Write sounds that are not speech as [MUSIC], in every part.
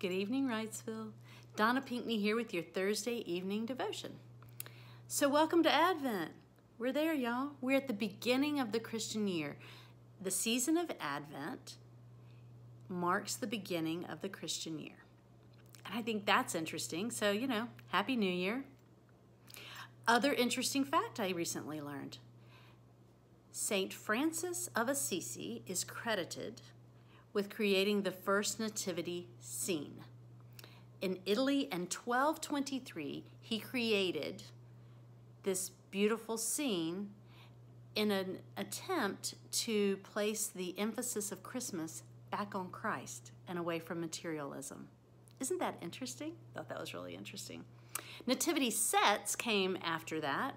Good evening, Wrightsville. Donna Pinkney here with your Thursday evening devotion. So, welcome to Advent. We're there, y'all. We're at the beginning of the Christian year. The season of Advent marks the beginning of the Christian year. And I think that's interesting. So, you know, Happy New Year. Other interesting fact I recently learned St. Francis of Assisi is credited with creating the first nativity scene. In Italy in 1223, he created this beautiful scene in an attempt to place the emphasis of Christmas back on Christ and away from materialism. Isn't that interesting? Thought that was really interesting. Nativity sets came after that.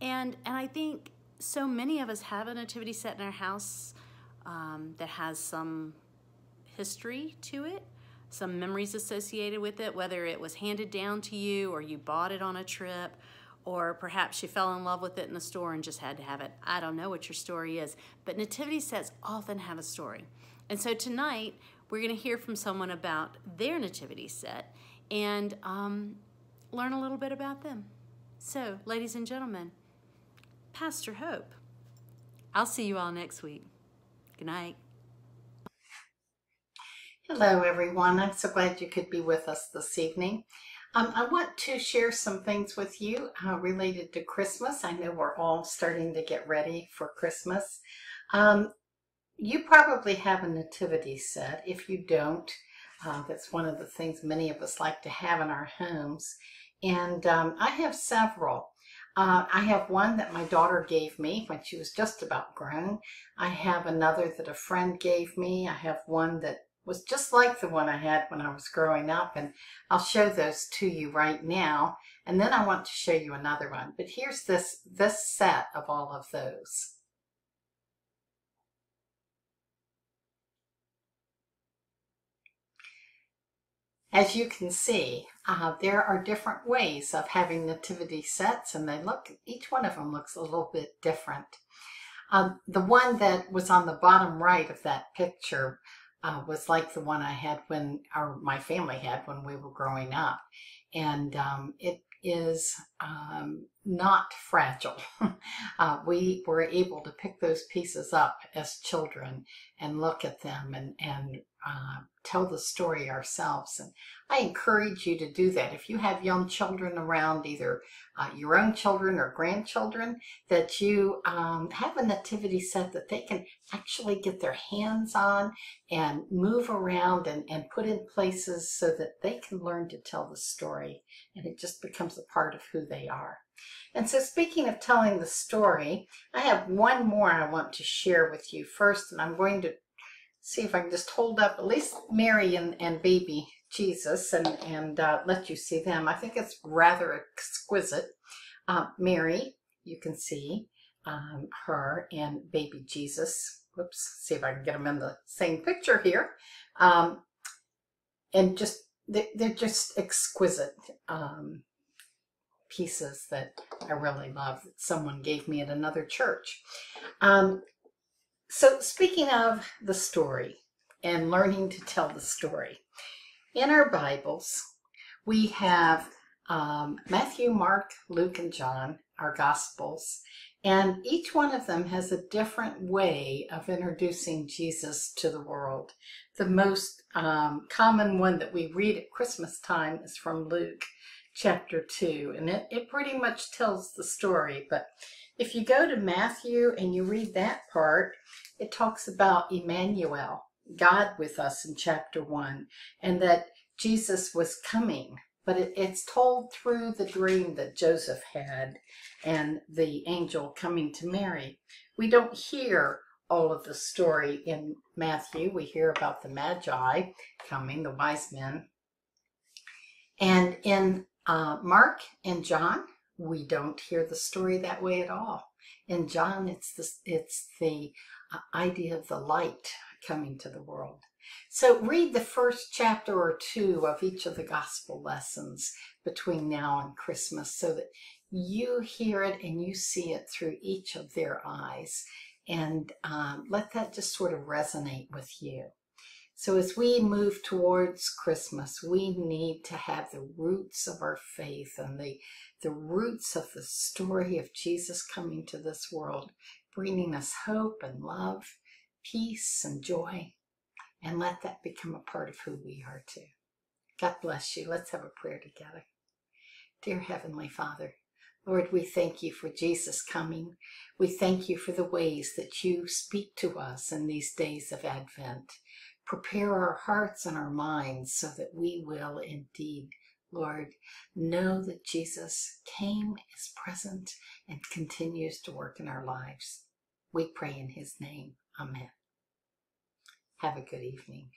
And, and I think so many of us have a nativity set in our house um, that has some history to it, some memories associated with it, whether it was handed down to you or you bought it on a trip or perhaps you fell in love with it in the store and just had to have it. I don't know what your story is, but nativity sets often have a story. And so tonight, we're going to hear from someone about their nativity set and um, learn a little bit about them. So, ladies and gentlemen, Pastor Hope. I'll see you all next week. Good night. Hello, everyone. I'm so glad you could be with us this evening. Um, I want to share some things with you uh, related to Christmas. I know we're all starting to get ready for Christmas. Um, you probably have a nativity set. If you don't, uh, that's one of the things many of us like to have in our homes. And um, I have several. Uh, I have one that my daughter gave me when she was just about grown. I have another that a friend gave me. I have one that was just like the one I had when I was growing up and I'll show those to you right now and then I want to show you another one but here's this this set of all of those As you can see, uh, there are different ways of having nativity sets and they look, each one of them looks a little bit different. Um, the one that was on the bottom right of that picture uh, was like the one I had when, or my family had when we were growing up. And um, it is um, not fragile. [LAUGHS] uh, we were able to pick those pieces up as children and look at them and, and uh, tell the story ourselves. And I encourage you to do that. If you have young children around, either uh, your own children or grandchildren, that you um, have a nativity set that they can actually get their hands on and move around and, and put in places so that they can learn to tell the story. And it just becomes a part of who they are. And so speaking of telling the story, I have one more I want to share with you first, and I'm going to see if I can just hold up at least Mary and, and baby Jesus and, and uh, let you see them. I think it's rather exquisite. Uh, Mary, you can see um, her and baby Jesus. Whoops, see if I can get them in the same picture here. Um, and just, they, they're just exquisite um, pieces that I really love that someone gave me at another church. So speaking of the story and learning to tell the story, in our Bibles, we have um, Matthew, Mark, Luke, and John, our Gospels, and each one of them has a different way of introducing Jesus to the world. The most um, common one that we read at Christmas time is from Luke chapter 2, and it, it pretty much tells the story, but if you go to Matthew and you read that part, it talks about Emmanuel, God with us in chapter 1, and that Jesus was coming. But it, it's told through the dream that Joseph had and the angel coming to Mary. We don't hear all of the story in Matthew. We hear about the Magi coming, the wise men. And in uh, Mark and John, we don't hear the story that way at all. In John, it's the, it's the uh, idea of the light coming to the world. So read the first chapter or two of each of the gospel lessons between now and Christmas so that you hear it and you see it through each of their eyes and um, let that just sort of resonate with you. So as we move towards Christmas, we need to have the roots of our faith and the, the roots of the story of Jesus coming to this world, bringing us hope and love, peace and joy, and let that become a part of who we are too. God bless you. Let's have a prayer together. Dear Heavenly Father, Lord, we thank you for Jesus coming. We thank you for the ways that you speak to us in these days of Advent. Prepare our hearts and our minds so that we will indeed, Lord, know that Jesus came, is present, and continues to work in our lives. We pray in his name. Amen. Have a good evening.